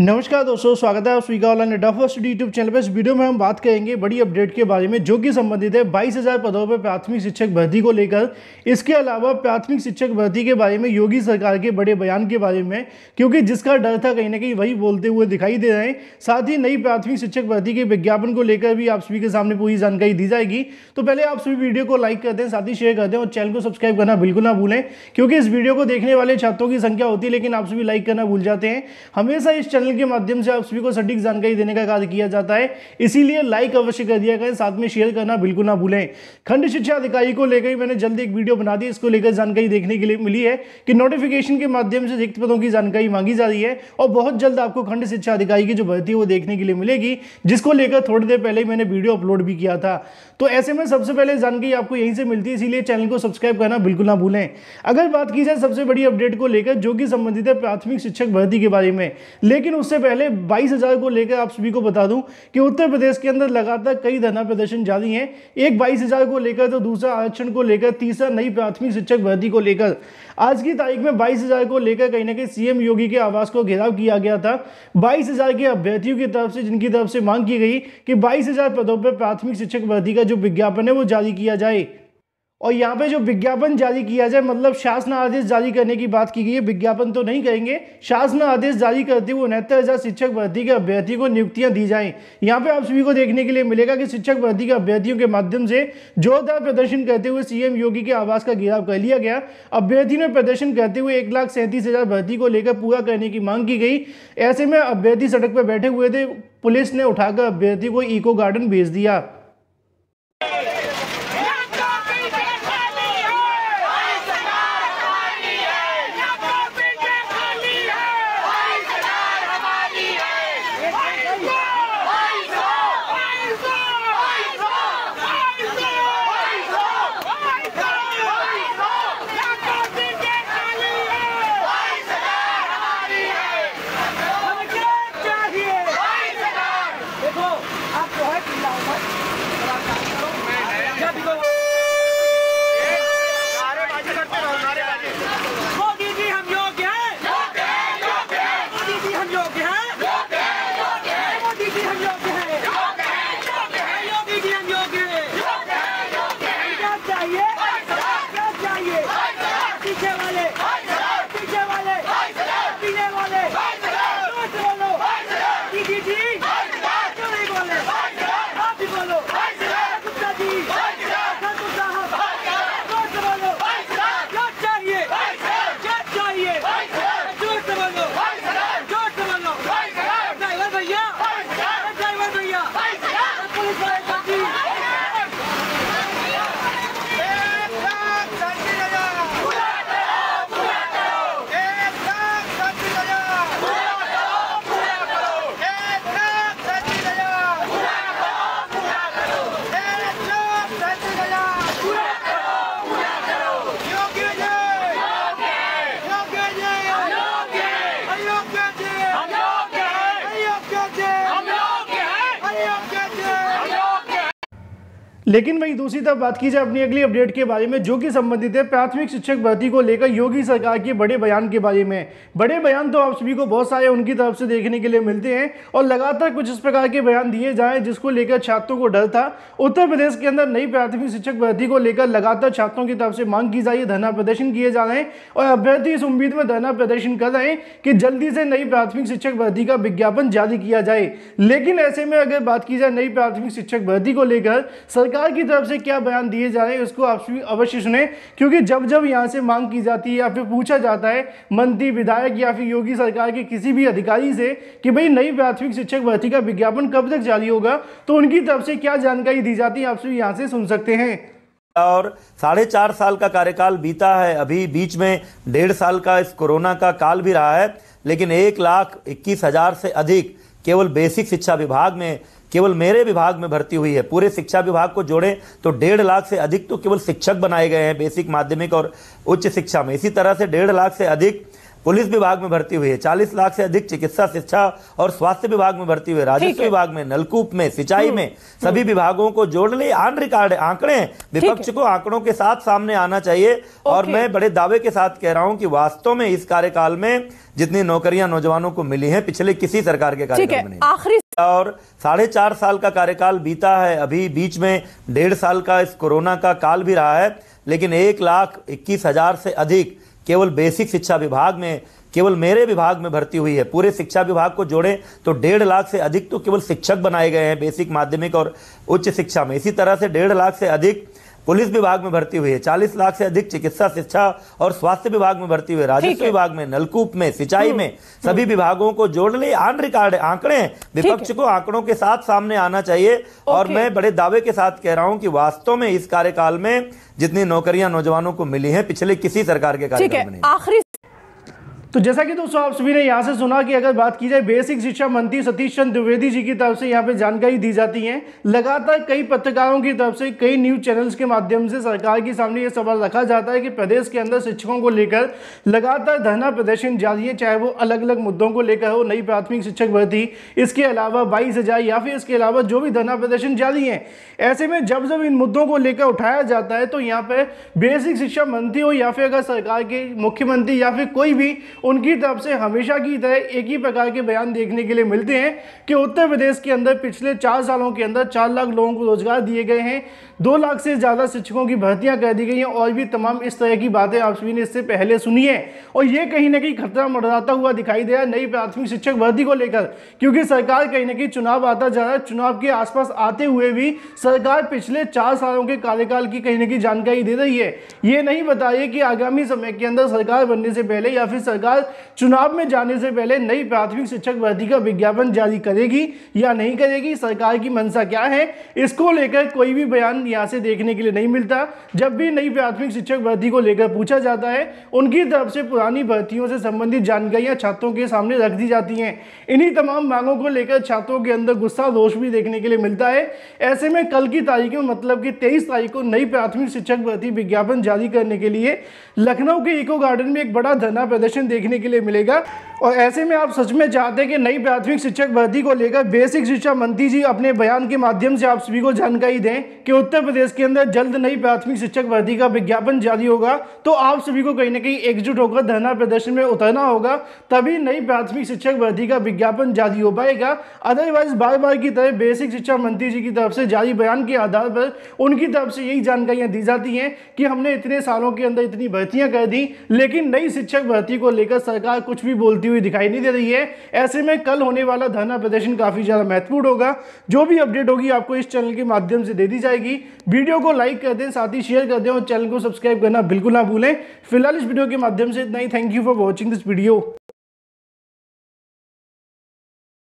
नमस्कार दोस्तों, स्वागत है आप स्वीका वाला नेटा फ़र्स्ट यूट्यूब चैनल पर इस वीडियो में हम बात करेंगे बड़ी अपडेट के बारे में, जो कि संबंधित है बाईस हज़ार पदों पर प्राथमिक शिक्षक भर्ती को लेकर। इसके अलावा प्राथमिक शिक्षक भर्ती के बारे में, योगी सरकार के बड़े बयान के बारे में, क्योंकि जिसका डर था कहीं ना कहीं वही बोलते हुए दिखाई दे रहे हैं। साथ ही नई प्राथमिक शिक्षक भर्ती के विज्ञापन को लेकर भी आप सभी के सामने पूरी जानकारी दी जाएगी। तो पहले आप सभी वीडियो को लाइक कर दें साथ ही शेयर करते हैं और चैनल को सब्सक्राइब करना बिल्कुल ना भूलें, क्योंकि इस वीडियो को देखने वाले छात्रों की संख्या होती है, लेकिन आप सभी लाइक करना भूल जाते हैं। हमेशा इस चैनल के माध्यम से आप सभी को सटीक जानकारी देने का कार्य किया जाता है। इसीलिए लाइक अवश्य कर दिया करें, साथ में शेयर करना बिल्कुल ना भूलें। खंड शिक्षा अधिकारी को लेकर मैंने जल्दी एक वीडियो बना दी, इसको लेकर जानकारी देखने के लिए मिली है कि नोटिफिकेशन के माध्यम से रिक्त पदों की जानकारी मांगी जा रही है और बहुत जल्द आपको खंड शिक्षा अधिकारी की जो भर्ती है वो देखने के लिए मिलेगी, जिसको लेकर थोड़ी देर पहले मैंने वीडियो अपलोड भी किया था। तो ऐसे में सबसे पहले जानकारी आपको यहीं से मिलती है, इसीलिए चैनल को सब्सक्राइब करना बिल्कुल ना भूलें। अगर बात की जाए सबसे बड़ी अपडेट को लेकर, जो कि संबंधित है प्राथमिक शिक्षक भर्ती के बारे में, लेकिन उससे पहले बाईस को लेकर आप सभी को बता दूँ कि उत्तर प्रदेश के अंदर लगातार कई धरना प्रदर्शन जारी हैं। एक बाईस हज़ार को लेकर तो दूसरा आरक्षण को लेकर, तीसरा नई प्राथमिक शिक्षक भर्ती को लेकर। आज की तारीख में बाईस हज़ार को लेकर कहीं ना कहीं सीएम योगी के आवास को घेराव किया गया था। बाईस हज़ार के अभ्यर्थियों की तरफ़ से, जिनकी तरफ़ से मांग की गई कि बाईस हज़ार पदों पर प्राथमिक शिक्षक भर्ती का जो विज्ञापन है वो जारी किया जाए। और यहाँ पे जो विज्ञापन जारी किया जाए मतलब शासन आदेश जारी करने की बात की गई है, विज्ञापन तो नहीं करेंगे। शासन आदेश जारी करते हुए उनहत्तर हज़ार शिक्षक भर्ती के अभ्यर्थी को नियुक्तियाँ दी जाएँ। यहाँ पे आप सभी को देखने के लिए मिलेगा कि शिक्षक भर्ती के अभ्यर्थियों के माध्यम से जोरदार प्रदर्शन करते हुए सीएम योगी के आवास का घेराव कर लिया गया। अभ्यर्थी ने प्रदर्शन करते हुए एक लाख सैंतीस हज़ार भर्ती को लेकर पूरा करने की मांग की गई। ऐसे में अभ्यर्थी सड़क पर बैठे हुए थे। पुलिस ने उठाकर अभ्यर्थी को इको गार्डन भेज दिया। Huh? लेकिन वही दूसरी तरफ़ बात की जाए अपनी अगली अपडेट के बारे में, जो कि संबंधित है प्राथमिक शिक्षक भर्ती को लेकर योगी सरकार के बड़े बयान के बारे में। बड़े बयान तो आप सभी को बहुत सारे उनकी तरफ़ से देखने के लिए मिलते हैं और लगातार कुछ इस प्रकार के बयान दिए जाए जिसको लेकर छात्रों को डर था। उत्तर प्रदेश के अंदर नई प्राथमिक शिक्षक भर्ती को लेकर लगातार छात्रों की तरफ़ से मांग की जा जाए धरना प्रदर्शन किए जा रहे हैं और अभ्यर्थी इस उम्मीद में धरना प्रदर्शन कर रहे हैं कि जल्दी से नई प्राथमिक शिक्षक भर्ती का विज्ञापन जारी किया जाए। लेकिन ऐसे में अगर बात की जाए नई प्राथमिक शिक्षक भर्ती को लेकर, सरकार सरकार की तरफ़ से क्या बयान दिए जा रहे हैं, उसको आप अवश्य सुने, क्योंकि जब जब यहाँ से मांग की जाती है या फिर पूछा जाता है, मंत्री, विधायक या फिर योगी सरकार के किसी भी अधिकारी से कि भाई नई प्राथमिक शिक्षक भर्ती का विज्ञापन कब तक जारी होगा तो उनकी तरफ़ से क्या जानकारी दी जाती है, आप सभी यहाँ से सुन सकते हैं। और साढ़े चार साल का कार्यकाल बीता है, अभी बीच में डेढ़ साल का इस कोरोना का काल भी रहा है, लेकिन एक लाख इक्कीस हज़ार से अधिक केवल बेसिक शिक्षा विभाग में, केवल मेरे विभाग में भर्ती हुई है। पूरे शिक्षा विभाग को जोड़ें तो डेढ़ लाख से अधिक तो केवल शिक्षक बनाए गए हैं बेसिक माध्यमिक और उच्च शिक्षा में। इसी तरह से डेढ़ लाख से अधिक पुलिस विभाग में भर्ती हुई है। चालीस लाख से अधिक चिकित्सा शिक्षा और स्वास्थ्य विभाग में भर्ती हुई राजस्व विभाग में नलकूप में सिंचाई हम्म। में सभी विभागों को जोड़ने ऑन रिकॉर्ड आंकड़े विपक्ष को आंकड़ों के साथ सामने आना चाहिए। और मैं बड़े दावे के साथ कह रहा हूँ कि वास्तव में इस कार्यकाल में जितनी नौकरियाँ नौजवानों को मिली हैं पिछले किसी सरकार के कार्यकाल में आखिरी और साढ़े चार साल का कार्यकाल बीता है। अभी बीच में डेढ़ साल का इस कोरोना का काल भी रहा है लेकिन एक लाख इक्कीस हज़ार से अधिक केवल बेसिक शिक्षा विभाग में, केवल मेरे विभाग में भर्ती हुई है। पूरे शिक्षा विभाग को जोड़े तो डेढ़ लाख से अधिक तो केवल शिक्षक बनाए गए हैं बेसिक माध्यमिक और उच्च शिक्षा में। इसी तरह से डेढ़ लाख से अधिक पुलिस विभाग में भर्ती हुई है। चालीस लाख से अधिक चिकित्सा शिक्षा और स्वास्थ्य विभाग में भर्ती हुई है। राजस्व विभाग में नलकूप में सिंचाई हम्म। में सभी विभागों को जोड़ ले आन रिकॉर्ड आंकड़े विपक्ष को आंकड़ों के साथ सामने आना चाहिए। और मैं बड़े दावे के साथ कह रहा हूँ की वास्तव में इस कार्यकाल में जितनी नौकरियाँ नौजवानों को मिली है पिछले किसी सरकार के कार्यकाल में आखिरी तो जैसा कि दोस्तों आप सभी ने यहाँ से सुना कि अगर बात की जाए बेसिक शिक्षा मंत्री सतीश चंद्र द्विवेदी जी की तरफ़ से यहाँ पे जानकारी दी जाती है, लगातार कई पत्रकारों की तरफ़ से कई न्यूज़ चैनल्स के माध्यम से सरकार के सामने ये सवाल रखा जाता है कि प्रदेश के अंदर शिक्षकों को लेकर लगातार धरना प्रदर्शन जारी है, चाहे वो अलग अलग मुद्दों को लेकर हो, नई प्राथमिक शिक्षक भर्ती, इसके अलावा बाईस या फिर इसके अलावा जो भी धरना प्रदर्शन जारी है, ऐसे में जब जब इन मुद्दों को लेकर उठाया जाता है तो यहाँ पर बेसिक शिक्षा मंत्री हो या फिर अगर सरकार के मुख्यमंत्री या फिर कोई भी उनकी तरफ़ से हमेशा की तरह एक ही प्रकार के बयान देखने के लिए मिलते हैं कि उत्तर प्रदेश के अंदर पिछले चार सालों के अंदर चार लाख लोगों को रोज़गार दिए गए हैं, दो लाख से ज़्यादा शिक्षकों की भर्तियाँ कर दी गई हैं और भी तमाम इस तरह की बातें आप सभी ने इससे पहले सुनी है। और ये कहीं ना कहीं खतरा मंडराता हुआ दिखाई दे रहा है नई प्राथमिक शिक्षक भर्ती को लेकर, क्योंकि सरकार कहीं ना कहीं चुनाव आता जा रहा है, चुनाव के आसपास आते हुए भी सरकार पिछले चार सालों के कार्यकाल की कहीं ना कहीं जानकारी दे रही है। ये नहीं बताइए कि आगामी समय के अंदर सरकार बनने से पहले या फिर सरकार चुनाव में जाने से पहले नई प्राथमिक शिक्षक भर्ती का विज्ञापन जारी करेगी या नहीं करेगी, सरकार की मंशा क्या है, इसको लेकर कोई भी बयान यहाँ से देखने के लिए नहीं मिलता। जब भी नई प्राथमिक शिक्षक भर्ती को लेकर पूछा जाता है, उनकी तरफ़ से पुरानी भर्तियों से संबंधित जानकारियाँ छात्रों के सामने रख दी जाती हैं। इन्हीं तमाम मांगों को लेकर छात्रों के अंदर गुस्सा रोष भी देखने के लिए मिलता है। ऐसे में कल की तारीख में मतलब कि तेईस तारीख को नई प्राथमिक शिक्षक भर्ती विज्ञापन जारी करने के लिए लखनऊ के इको गार्डन में एक बड़ा धरना प्रदर्शन देखने के लिए मिलेगा। और ऐसे में आप सच में चाहते हैं कि नई प्राथमिक शिक्षक भर्ती को लेकर बेसिक शिक्षा मंत्री जी अपने बयान के माध्यम से आप सभी को जानकारी दें कि उत्तर प्रदेश के अंदर जल्द नई प्राथमिक शिक्षक भर्ती का विज्ञापन जारी होगा तो आप सभी को कहीं ना कहीं एकजुट होकर धरना प्रदर्शन में उतरना होगा, तभी नई प्राथमिक शिक्षक भर्ती का विज्ञापन जारी हो पाएगा। अदरवाइज़ बार बार की तरह बेसिक शिक्षा मंत्री जी की तरफ़ से जारी बयान के आधार पर उनकी तरफ़ से यही जानकारियाँ दी जाती हैं कि हमने इतने सालों के अंदर इतनी भर्तियाँ कर दी, लेकिन नई शिक्षक भर्ती को लेकर सरकार कुछ भी बोलती हुई दिखाई नहीं दे रही है। ऐसे में कल होने वाला धरना प्रदर्शन काफ़ी ज़्यादा महत्वपूर्ण होगा। जो भी अपडेट होगी आपको इस चैनल के माध्यम से दे दी जाएगी। वीडियो को लाइक कर दें, साथ ही शेयर कर दें और चैनल को सब्सक्राइब करना बिल्कुल ना भूलें। फ़िलहाल इस वीडियो के माध्यम से इतना ही। Thank you for watching this video